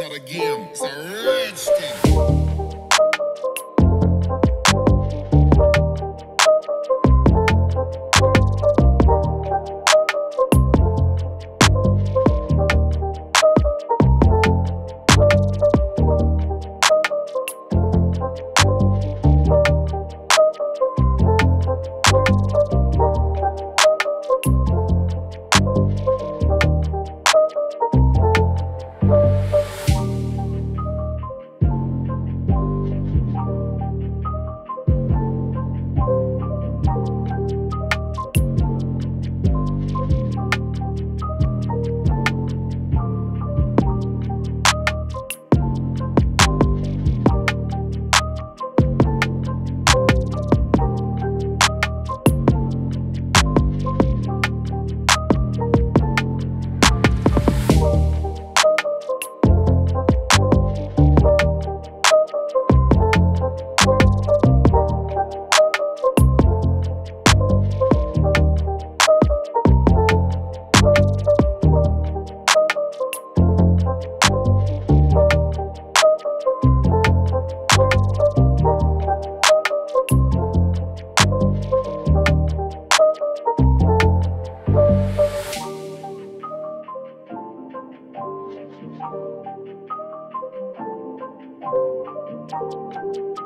not a game, it's a rich thing. Thank you.